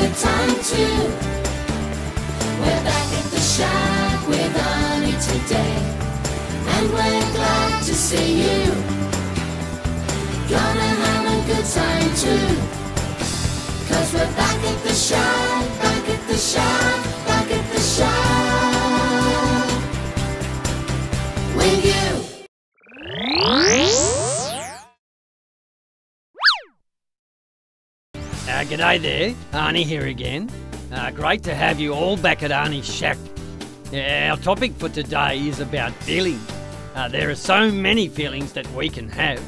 good time too. We're back at the shack with Arnie today, and we're glad to see you. Gonna have a good time too. Cause we're back at the shack, back at the shack, back at the shack. G'day there, Arnie here again. Uh, great to have you all back at Arnie's Shack. Uh, our topic for today is about feelings. Uh, there are so many feelings that we can have.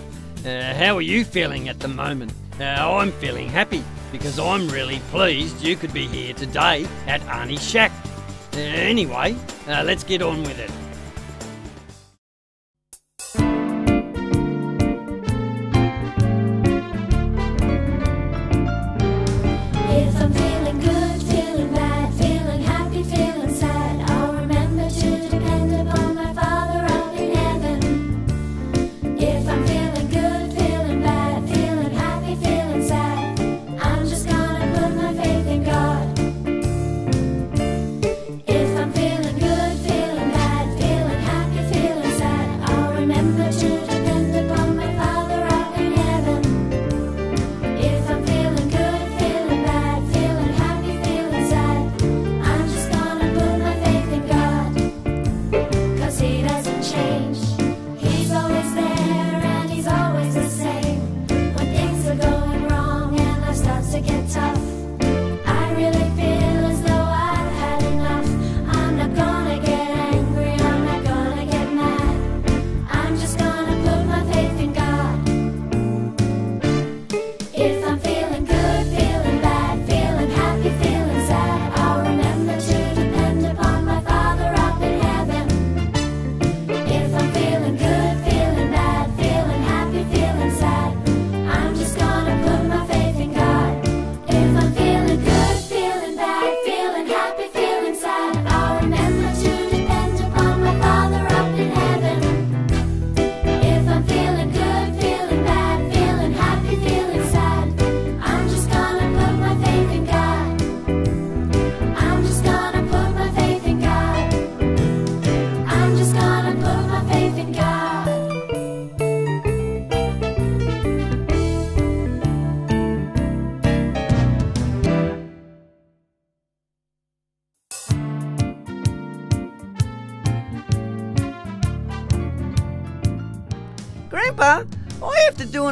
Uh, how are you feeling at the moment? Uh, I'm feeling happy because I'm really pleased you could be here today at Arnie's Shack. Uh, anyway, uh, let's get on with it.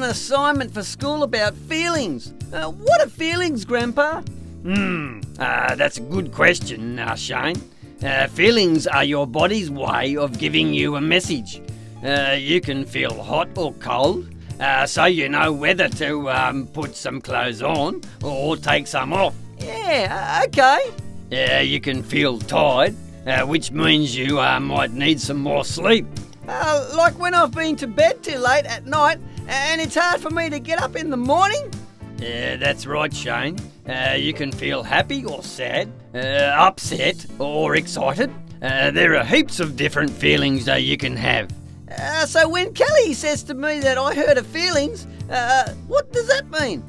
Assignment for school about feelings. Uh, what are feelings, Grandpa? Hmm, uh, that's a good question, uh, Shane. Uh, feelings are your body's way of giving you a message. Uh, you can feel hot or cold, uh, so you know whether to um, put some clothes on or take some off. Yeah, okay. Uh, you can feel tired, uh, which means you uh, might need some more sleep. Uh, like when I've been to bed too late at night and it's hard for me to get up in the morning? Yeah, that's right, Shane. Uh, you can feel happy or sad, uh, upset or excited. Uh, there are heaps of different feelings that you can have. Uh, so when Kelly says to me that I heard her feelings, uh, what does that mean?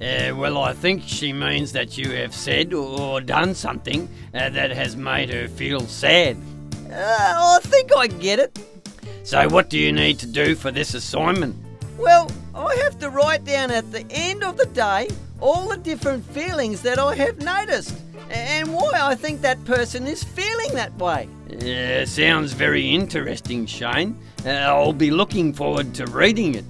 Uh, well, I think she means that you have said or done something uh, that has made her feel sad. Uh, I think I get it. So, what do you need to do for this assignment? Well, I have to write down at the end of the day all the different feelings that I have noticed and why I think that person is feeling that way. Yeah, sounds very interesting, Shane. Uh, I'll be looking forward to reading it.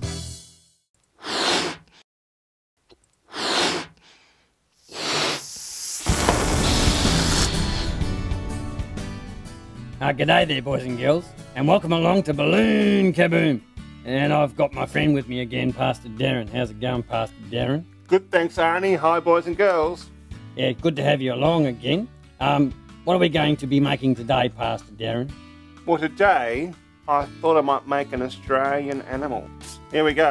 Uh, g'day there, boys and girls, and welcome along to Balloon Kaboom. And I've got my friend with me again, Pastor Darren. How's it going, Pastor Darren? Good, thanks, Arnie. Hi, boys and girls. Yeah, good to have you along again. Um, what are we going to be making today, Pastor Darren? Well, today I thought I might make an Australian animal. Here we go.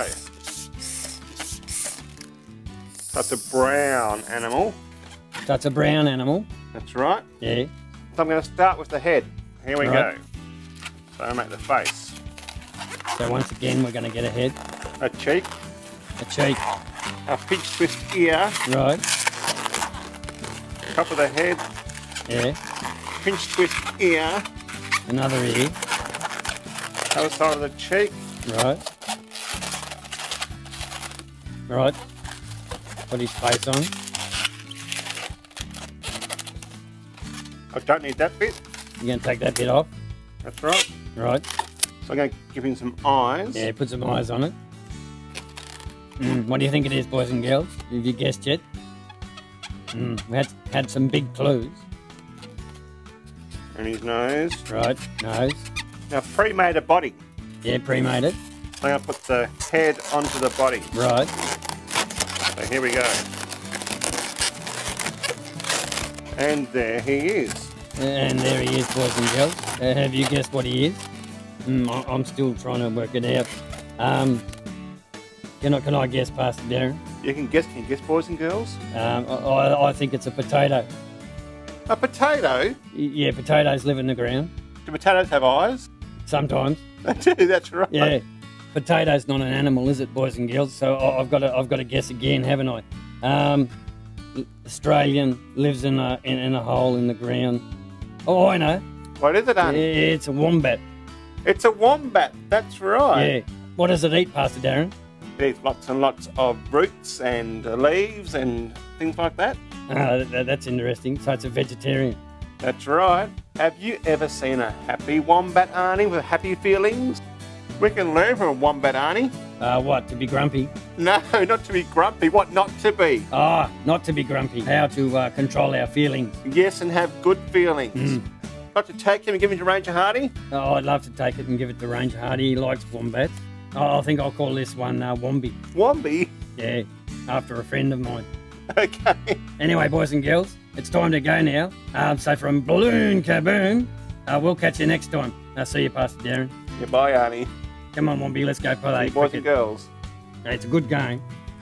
That's a brown animal. That's a brown animal. That's right. Yeah. So I'm going to start with the head. Here we Right. go. So I make the face, So once again, we're going to get a head, a cheek, a cheek, a pinch twist ear, right? Top of the head, Yeah. pinch twist ear, Another ear. other side of the cheek. Right. Right. Put his face on. I don't need that bit. You're going to take that bit off. That's right. Right. I'm going to give him some eyes. Yeah, put some eyes on it. Mm, what do you think it is, boys and girls? Have you guessed yet? Mm, we had, had some big clues. And his nose. Right. Nose. Now, pre-made a body. Yeah, pre-made it. I'm going to put the head onto the body. Right. So here we go. And there he is. And there he is, boys and girls. Uh, have you guessed what he is? Mm, I- I'm still trying to work it out. Um, can I, can I guess, Pastor Darren? You can guess, can you guess, boys and girls? Um, I- I, think it's a potato. A potato? Yeah, potatoes live in the ground. Do potatoes have eyes? Sometimes. They do, that's right. Yeah. Potato's not an animal, is it, boys and girls? So I- I've got to, I've got to guess again, haven't I? Um, Australian lives in a in, in a hole in the ground. Oh, I know. What is it, Arnie? it's a wombat. It's a wombat, that's right. Yeah. What does it eat, Pastor Darren? It eats lots and lots of roots and leaves and things like that. Ah, that, that's interesting. So it's a vegetarian. That's right. Have you ever seen a happy wombat, Arnie, with happy feelings? We can learn from a wombat, Arnie. Uh, what, to be grumpy? No, not to be grumpy. What not to be? Ah, not to be grumpy. How to uh, control our feelings. Yes, and have good feelings. Mm. Not to take him and give him to Ranger Hardy. Oh, I'd love to take it and give it to Ranger Hardy. He likes wombats. Oh, I think I'll call this one uh, Wombi. Wombi. Yeah, after a friend of mine. Okay. Anyway, boys and girls, it's time to go now. Um, so from Balloon Kaboom, uh, we'll catch you next time. I'll see you, Pastor Darren. Goodbye, Arnie. Come on, Wombi, let's go play Boys and cricket. girls. It's a good game.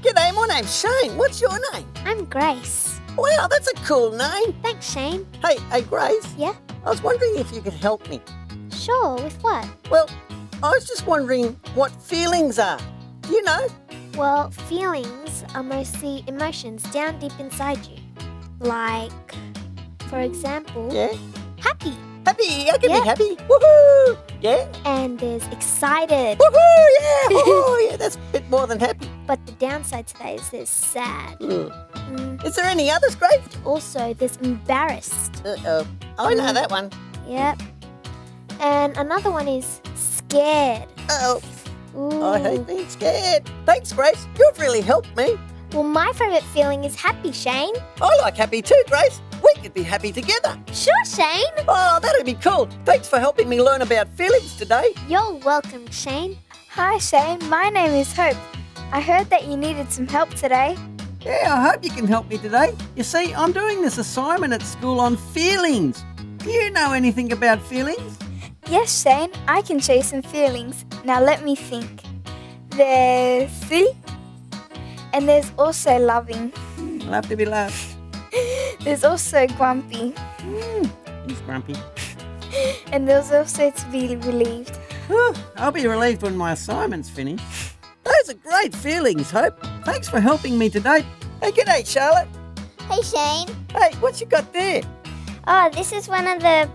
G'day, my name's Shane. What's your name? I'm Grace. Wow, that's a cool name. Thanks, Shane. Hey, hey, Grace. Yeah? I was wondering if you could help me. Sure, with what? Well, I was just wondering what feelings are. You know? Well, feelings are mostly emotions down deep inside you. Like, for example, Yeah. happy. Happy. I can Yeah. be happy. Woohoo! Yeah. And there's excited. Woohoo! Yeah. Woohoo! Yeah. That's a bit more than happy. But the downside to that is there's sad. Hmm. Mm, Is there any others, Grace? Also, there's embarrassed. Uh oh. I know that one. Yep. And another one is scared. Uh Ooh. oh. I hate being scared. Thanks, Grace. You've really helped me. Well, my favourite feeling is happy, Shane. I like happy too, Grace. We could be happy together. Sure, Shane. Oh, that'd be cool. Thanks for helping me learn about feelings today. You're welcome, Shane. Hi Shane, my name is Hope. I heard that you needed some help today. Yeah, I hope you can help me today. You see, I'm doing this assignment at school on feelings. Do you know anything about feelings? Yes, Shane, I can show you some feelings. Now let me think. There's silly, and there's also loving. I'll to be loud. There's also grumpy, He's grumpy. and there's also to be relieved. Whew, I'll be relieved when my assignment's finished. Those are great feelings, Hope. Thanks for helping me today. Hey, g'day, Charlotte. Hey Shane. Hey, what you got there? Oh, this is one of the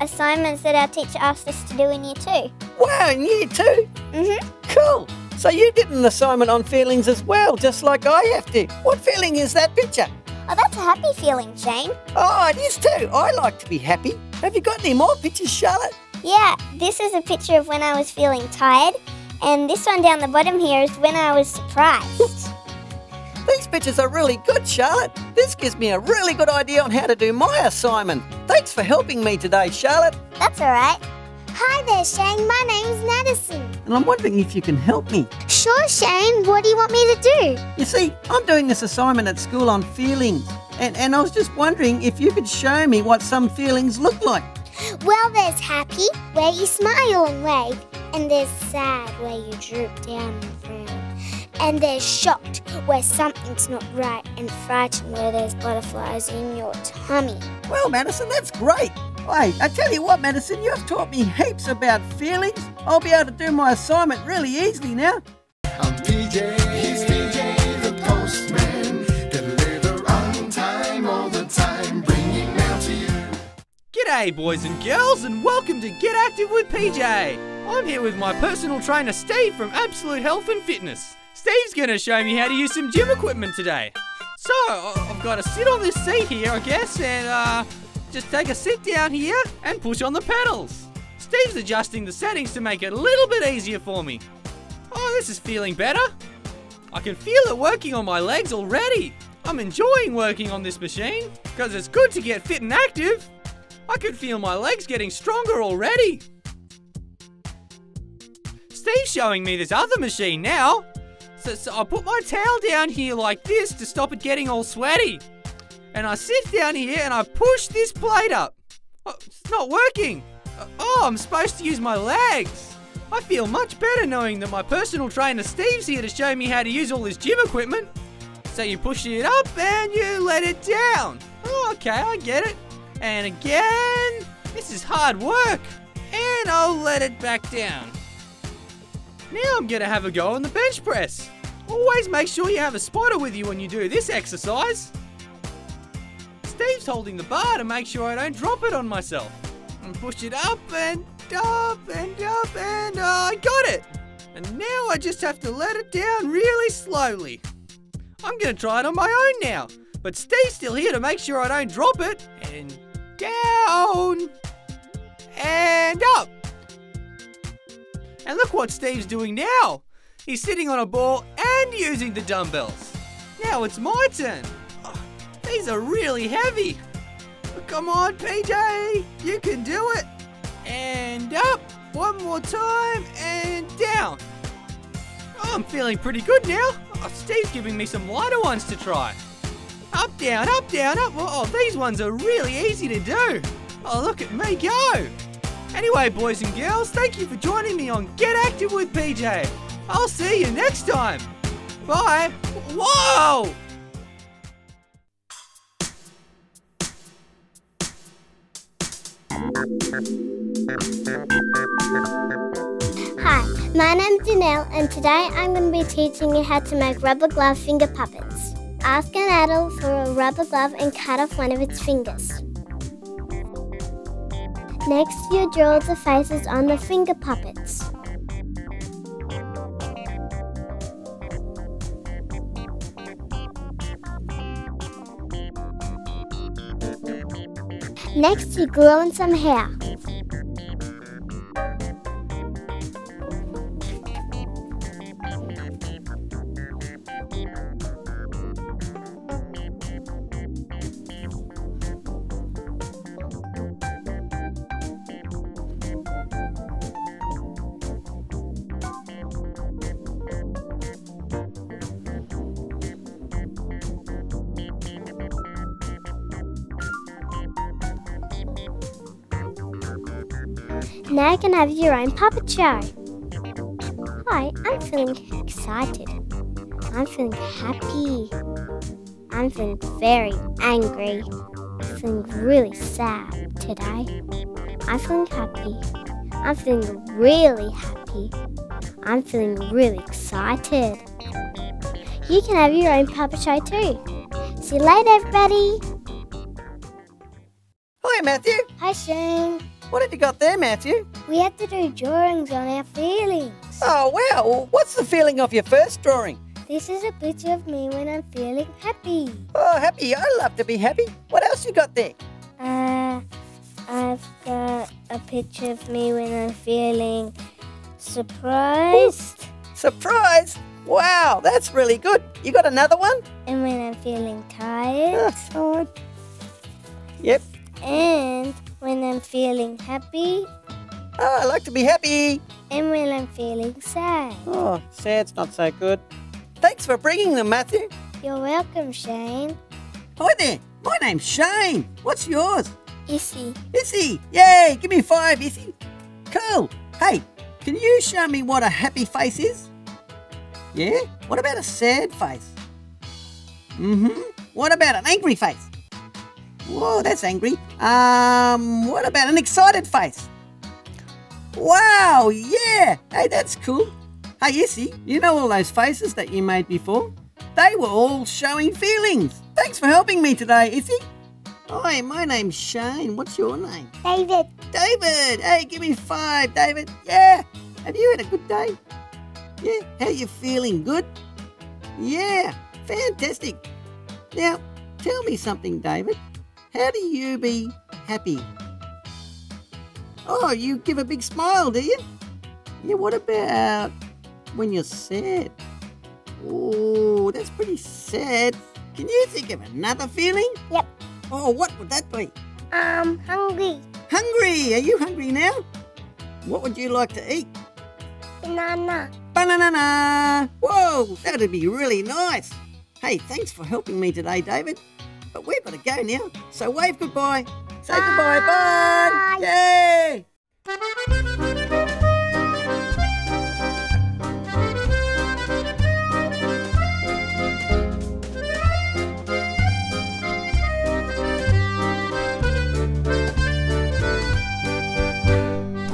assignments that our teacher asked us to do in year two. Wow, in year 2 Mm-hmm. Cool. So you did an assignment on feelings as well, just like I have to. What feeling is that picture? Oh, that's a happy feeling, Shane. Oh, it is too. I like to be happy. Have you got any more pictures, Charlotte? Yeah, this is a picture of when I was feeling tired, and this one down the bottom here is when I was surprised. These pictures are really good, Charlotte. This gives me a really good idea on how to do my assignment. Thanks for helping me today, Charlotte. that's all right. Hi there, Shane. My name's Madison. And I'm wondering if you can help me. Sure, Shane. What do you want me to do? You see, I'm doing this assignment at school on feelings. And, and I was just wondering if you could show me what some feelings look like. Well, there's happy, where you smile and wave, and there's sad, where you droop down and frown. And there's shocked, where something's not right, and frightened, where there's butterflies in your tummy. Well, Madison, that's great. Hey, I tell you what, Madison, you've taught me heaps about feelings. I'll be able to do my assignment really easily now. I'm PJ, he's PJ the postman. Deliver on time all the time, bringing mail to you. G'day, boys and girls, and welcome to Get Active with PJ. I'm here with my personal trainer, Steve, from Absolute Health and Fitness. Steve's gonna show me how to use some gym equipment today. So, I've got to sit on this seat here, I guess, and uh, just take a sit down here and push on the pedals. Steve's adjusting the settings to make it a little bit easier for me. Oh, this is feeling better. I can feel it working on my legs already. I'm enjoying working on this machine because it's good to get fit and active. I can feel my legs getting stronger already. Steve's showing me this other machine now. So, so I put my towel down here like this to stop it getting all sweaty. And I sit down here and I push this plate up. Oh, it's not working. Uh, Oh, I'm supposed to use my legs. I feel much better knowing that my personal trainer Steve's here to show me how to use all this gym equipment. So you push it up and you let it down. Oh, okay, I get it. And again, this is hard work. And I'll let it back down. Now I'm gonna have a go on the bench press. Always make sure you have a spotter with you when you do this exercise. Steve's holding the bar to make sure I don't drop it on myself. And push it up and up and up and uh, I got it. And now I just have to let it down really slowly. I'm gonna try it on my own now. But Steve's still here to make sure I don't drop it. And down and up. And look what Steve's doing now. He's sitting on a ball and using the dumbbells. Now it's my turn. These are really heavy. Come on, PJ, you can do it. And up, one more time, and down. Oh, I'm feeling pretty good now. Oh, Steve's giving me some lighter ones to try. Up, down, up, down, up. Oh, these ones are really easy to do. Oh, look at me go. Anyway, boys and girls, thank you for joining me on Get Active with PJ. I'll see you next time. Bye. Whoa! Hi, my name's Janelle, and today I'm going to be teaching you how to make rubber glove finger puppets. Ask an adult for a rubber glove and cut off one of its fingers. Next, you draw the faces on the finger puppets. Next, you glue some hair. Now you can have your own puppet show. Hi, I'm feeling excited. I'm feeling happy. I'm feeling very angry. I'm feeling really sad today. I'm feeling happy. I'm feeling really happy. I'm feeling really excited. You can have your own puppet show too. See you later, everybody. Hi, Matthew. Hi, Shane. What have you got there, Matthew? We have to do drawings on our feelings. Oh, wow. Well, What's the feeling of your first drawing? This is a picture of me when I'm feeling happy. Oh, happy. I love to be happy. What else you got there? Uh, I've got a picture of me when I'm feeling surprised. Surprise. Wow, that's really good. You got another one? And when I'm feeling tired. Oh, Yep. And when I'm feeling happy. Oh, I like to be happy. And when I'm feeling sad. Oh, sad's not so good. Thanks for bringing them, Matthew. You're welcome, Shane. Hi there. My name's Shane. What's yours? Issy. Issy. Yay, give me five, Issy. Cool. Hey, can you show me what a happy face is? Yeah? What about a sad face? Mm-hmm. What about an angry face? Whoa, that's angry. Um, what about an excited face? Wow, yeah. Hey, that's cool. Hey, Issy, you know all those faces that you made before? They were all showing feelings. Thanks for helping me today, Issy. Hi, my name's Shane. What's your name? David, David. Hey, give me five, David. Yeah. Have you had a good day? Yeah. How you feeling? Good? Yeah. Fantastic. Now, tell me something, David. How do you be happy? Oh, you give a big smile, do you? Yeah, what about when you're sad? Oh, that's pretty sad. Can you think of another feeling? Yep. Oh, what would that be? um, hungry. Hungry? Are you hungry now? What would you like to eat? Banana. Banana! Whoa, that'd be really nice. Hey, thanks for helping me today, David. But we've got to go now, so wave goodbye. Say goodbye, bye! Bye. Yay!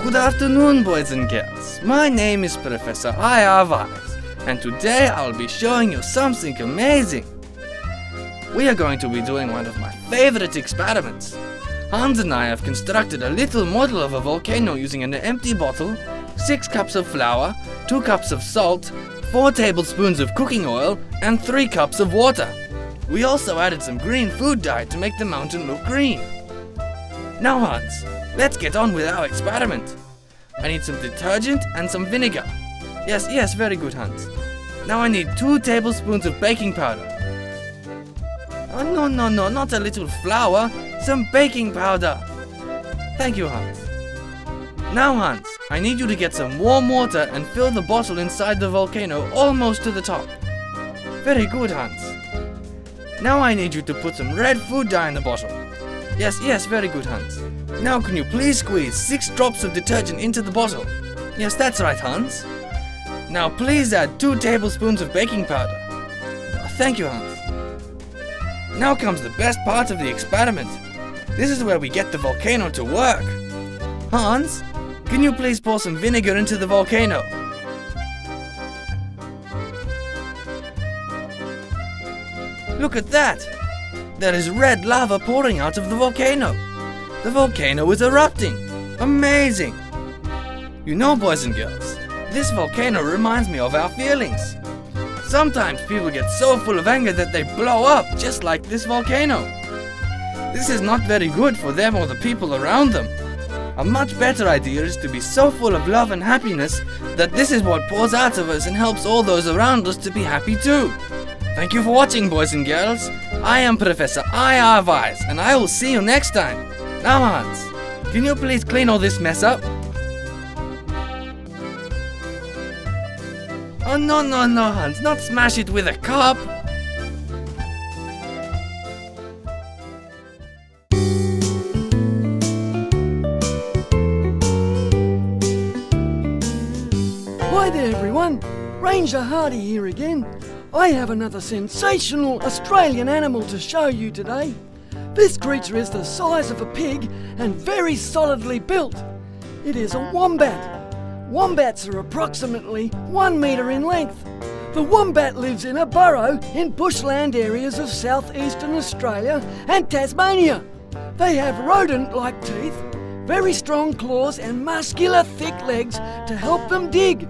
Good afternoon, boys and girls. My name is Professor I.R. Wise, and today I'll be showing you something amazing. We are going to be doing one of my favorite experiments. Hans and I have constructed a little model of a volcano using an empty bottle, 6 cups of flour, 2 cups of salt, 4 tablespoons of cooking oil, and 3 cups of water. We also added some green food dye to make the mountain look green. Now, Hans, let's get on with our experiment. I need some detergent and some vinegar. Yes, yes, very good, Hans. Now I need two tablespoons of baking powder. Oh, no, no, no, not a little flour, some baking powder. Thank you, Hans. Now, Hans, I need you to get some warm water and fill the bottle inside the volcano almost to the top. Very good, Hans. Now I need you to put some red food dye in the bottle. Yes, yes, very good, Hans. Now can you please squeeze six drops of detergent into the bottle? Yes, that's right, Hans. Now please add two tablespoons of baking powder. Thank you, Hans. Now comes the best part of the experiment. This is where we get the volcano to work. Hans, can you please pour some vinegar into the volcano? Look at that! There is red lava pouring out of the volcano. The volcano is erupting. Amazing! You know, boys and girls, this volcano reminds me of our feelings. Sometimes people get so full of anger that they blow up, just like this volcano. This is not very good for them or the people around them. A much better idea is to be so full of love and happiness that this is what pours out of us and helps all those around us to be happy too. Thank you for watching, boys and girls. I am Professor I.R. Wise, and I will see you next time. Now, Hans, can you please clean all this mess up? Oh, no, no, no, Hans, not smash it with a cup. Hi there, everyone. Ranger Hardy here again. I have another sensational Australian animal to show you today. This creature is the size of a pig and very solidly built. It is a wombat. Wombats are approximately one metre in length. The wombat lives in a burrow in bushland areas of southeastern Australia and Tasmania. They have rodent like teeth, very strong claws, and muscular thick legs to help them dig.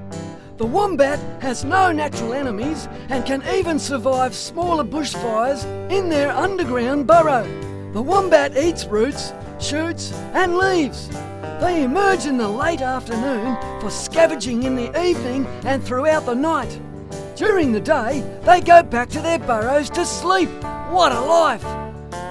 The wombat has no natural enemies and can even survive smaller bushfires in their underground burrow. The wombat eats roots, shoots, and leaves. They emerge in the late afternoon for scavenging in the evening and throughout the night. During the day, they go back to their burrows to sleep. What a life!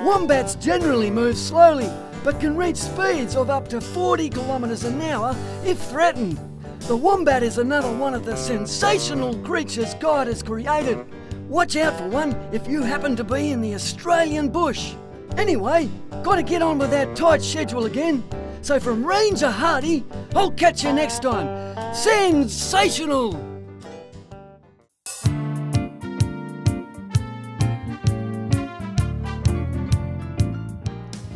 Wombats generally move slowly, but can reach speeds of up to 40 kilometres an hour if threatened. The wombat is another one of the sensational creatures God has created. Watch out for one if you happen to be in the Australian bush. Anyway, gotta get on with that tight schedule again. So from Ranger Hardy, I'll catch you next time. Sensational!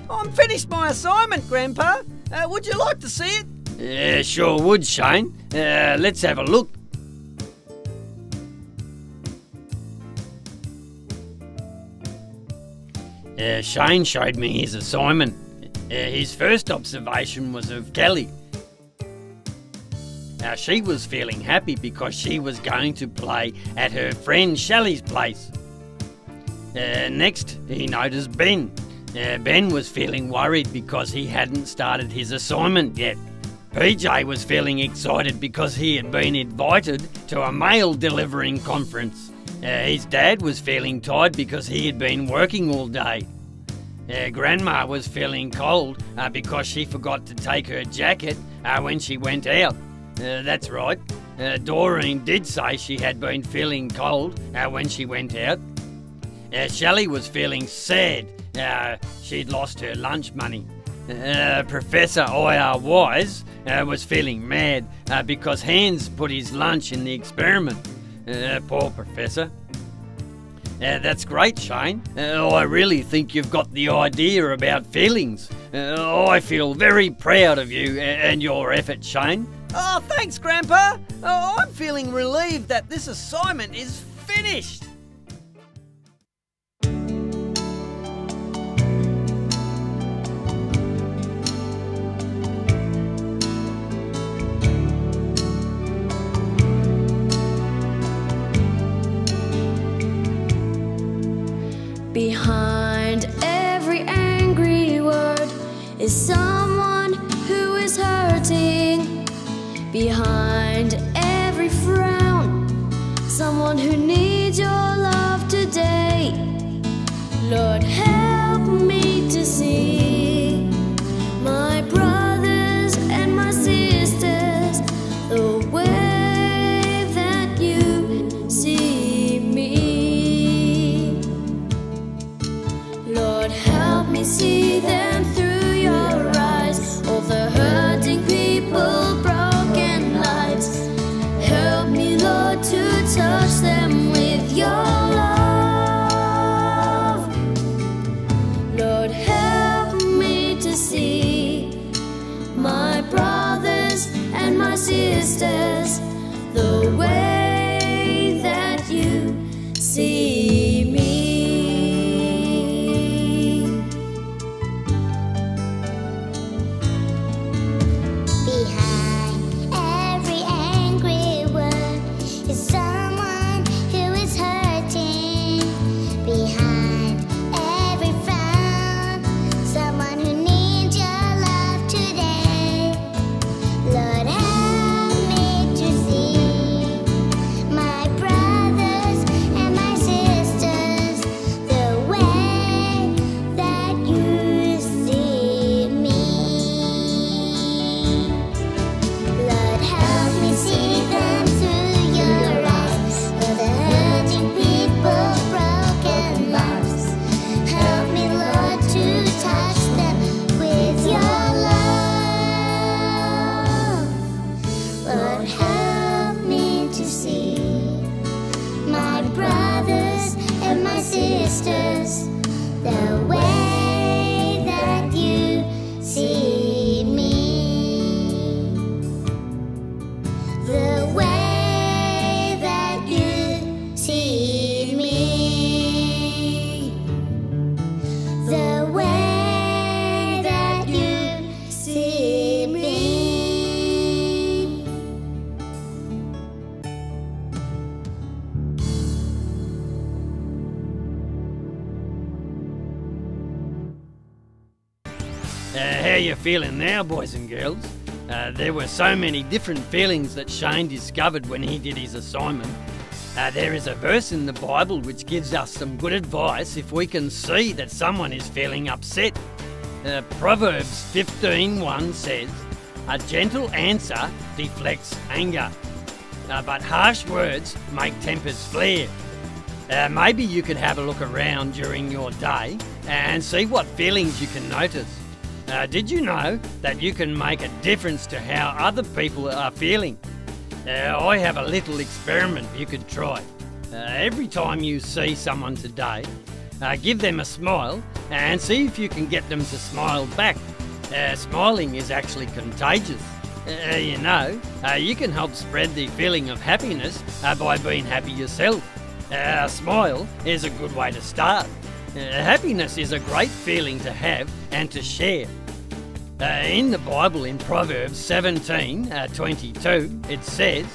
I'm finished my assignment, Grandpa. Uh, would you like to see it? Yeah, sure would, Shane. Uh, let's have a look. Uh, Shane showed me his assignment. Uh, his first observation was of Kelly. Now, she was feeling happy because she was going to play at her friend Shelley's place. Uh, next, he noticed Ben. Uh, ben was feeling worried because he hadn't started his assignment yet. PJ was feeling excited because he had been invited to a mail delivering conference. Uh, his dad was feeling tired because he had been working all day. Uh, Grandma was feeling cold uh, because she forgot to take her jacket uh, when she went out. Uh, that's right. Uh, Doreen did say she had been feeling cold uh, when she went out. Shelley was feeling sad. She'd lost her lunch money. Professor I.R. Wise was feeling mad because Hans put his lunch in the experiment. Poor Professor. Uh, that's great, Shane. Uh, I really think you've got the idea about feelings. Uh, I feel very proud of you and your effort, Shane. Oh, thanks, Grandpa. Oh, I'm feeling relieved that this assignment is finished. Is someone who is hurting. Behind touch them Uh, how you feeling now, boys and girls? Uh, there were so many different feelings that Shane discovered when he did his assignment. Uh, there is a verse in the Bible which gives us some good advice if we can see that someone is feeling upset. Uh, Proverbs 15:1 says, "A gentle answer deflects anger, uh, but harsh words make tempers flare." Uh, maybe you could have a look around during your day and see what feelings you can notice. Uh, did you know that you can make a difference to how other people are feeling? Uh, I have a little experiment you could try. Uh, every time you see someone today, uh, give them a smile and see if you can get them to smile back. Uh, smiling is actually contagious. Uh, you know, you can help spread the feeling of happiness by being happy yourself. A smile is a good way to start. Uh, happiness is a great feeling to have and to share. Uh, in the Bible, in Proverbs 17 uh, 22, it says,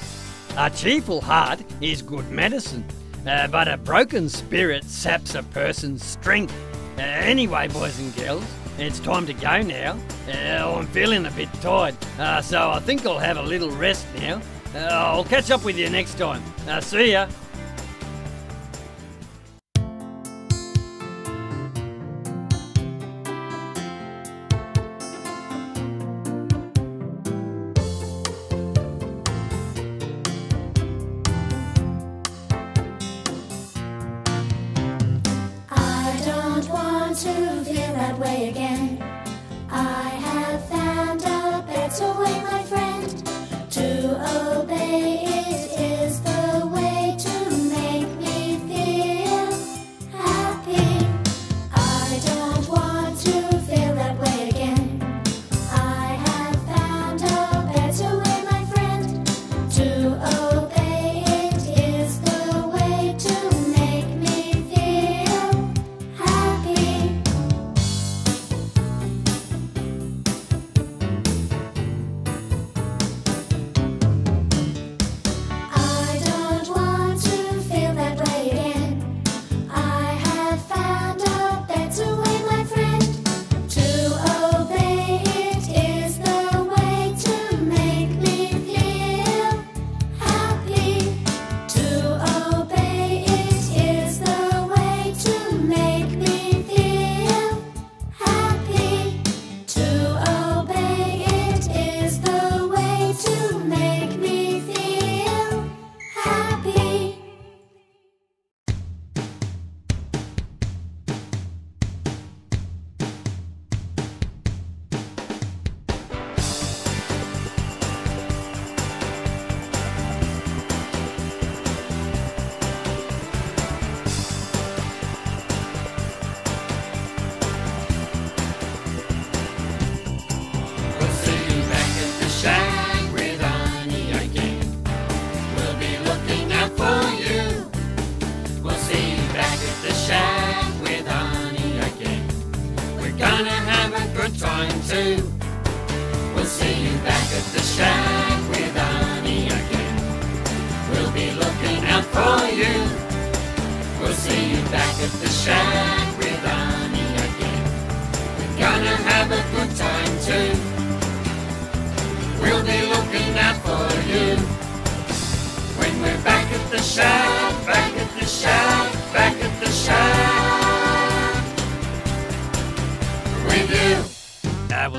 A cheerful heart is good medicine, uh, but a broken spirit saps a person's strength. Uh, anyway, boys and girls, it's time to go now. Uh, I'm feeling a bit tired, so I think I'll have a little rest now. I'll catch up with you next time. See ya. To feel that way again. I have found a better way,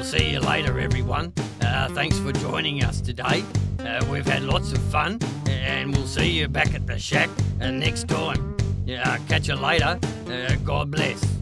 see you later, everyone. Uh, thanks for joining us today. Uh, we've had lots of fun, and we'll see you back at the shack uh, next time. Yeah, catch you later. Uh, God bless.